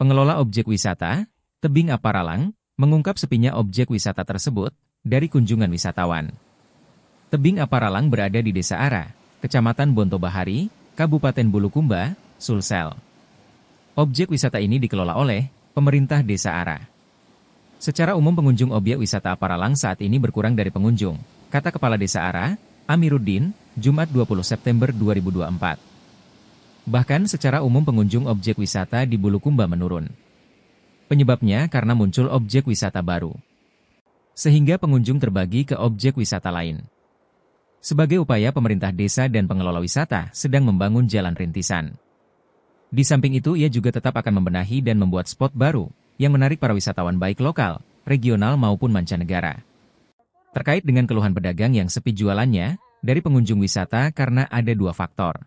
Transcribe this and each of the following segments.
Pengelola objek wisata, Tebing Aparalang, mengungkap sepinya objek wisata tersebut dari kunjungan wisatawan. Tebing Aparalang berada di Desa Ara, Kecamatan Bontobahari, Kabupaten Bulukumba, Sulsel. Objek wisata ini dikelola oleh pemerintah Desa Ara. Secara umum pengunjung objek wisata Aparalang saat ini berkurang dari pengunjung, kata Kepala Desa Ara, Amiruddin, Jumat 20 September 2024. Bahkan secara umum pengunjung objek wisata di Bulukumba menurun. Penyebabnya karena muncul objek wisata baru. Sehingga pengunjung terbagi ke objek wisata lain. Sebagai upaya pemerintah desa dan pengelola wisata sedang membangun jalan rintisan. Di samping itu ia juga tetap akan membenahi dan membuat spot baru yang menarik para wisatawan baik lokal, regional maupun mancanegara. Terkait dengan keluhan pedagang yang sepi jualannya, dari pengunjung wisata karena ada dua faktor.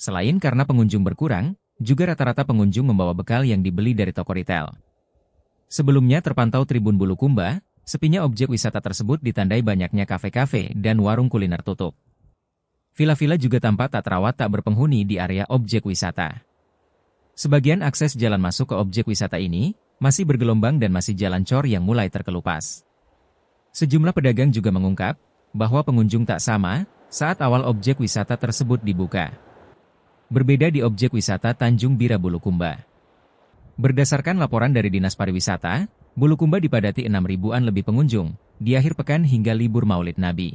Selain karena pengunjung berkurang, juga rata-rata pengunjung membawa bekal yang dibeli dari toko retail. Sebelumnya terpantau Tribun Bulukumba, sepinya objek wisata tersebut ditandai banyaknya kafe-kafe dan warung kuliner tutup. Villa-villa juga tampak tak terawat tak berpenghuni di area objek wisata. Sebagian akses jalan masuk ke objek wisata ini masih bergelombang dan masih jalan cor yang mulai terkelupas. Sejumlah pedagang juga mengungkap bahwa pengunjung tak sama saat awal objek wisata tersebut dibuka. Berbeda di objek wisata Tanjung Bira Bulukumba. Berdasarkan laporan dari Dinas Pariwisata, Bulukumba dipadati 6 ribuan lebih pengunjung di akhir pekan hingga libur Maulid Nabi.